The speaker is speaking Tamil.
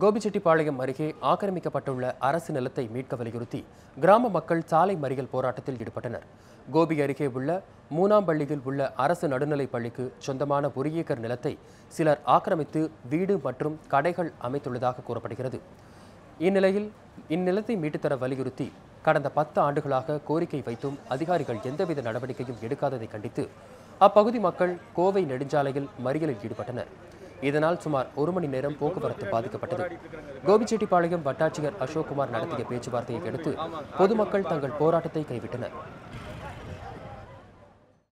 கோபிச்செட்டிப்பாளையம் அருகே ஆக்கிரமிக்கப்பட்டுள்ள அரசு நிலத்தை மீட்க வலியுறுத்தி கிராம மக்கள் சாலை மறியல் போராட்டத்தில் ஈடுபட்டனர். கோபி அருகே உள்ள மூனாம்பள்ளியில் உள்ள அரசு நடுநிலைப் பள்ளிக்கு சொந்தமான ஒரு ஏக்கர் நிலத்தை சிலர் ஆக்கிரமித்து வீடு மற்றும் கடைகள் அமைத்துள்ளதாக கூறப்படுகிறது. இந்நிலையில் இந்நிலத்தை மீட்டுத்தர வலியுறுத்தி கடந்த பத்து ஆண்டுகளாக கோரிக்கை வைத்தும் அதிகாரிகள் எந்தவித நடவடிக்கையும் எடுக்காததை கண்டித்து அப்பகுதி மக்கள் கோவை நெடுஞ்சாலையில் மறியலில் ஈடுபட்டனர். இதனால் சுமார் ஒரு மணி நேரம் போக்குவரத்து பாதிக்கப்பட்டது. கோபிச்செட்டிப்பாளையம் வட்டாட்சியர் அசோக்குமார் நடத்திய பேச்சுவார்த்தையை அடுத்து பொதுமக்கள் தங்கள் போராட்டத்தை கைவிட்டனர்.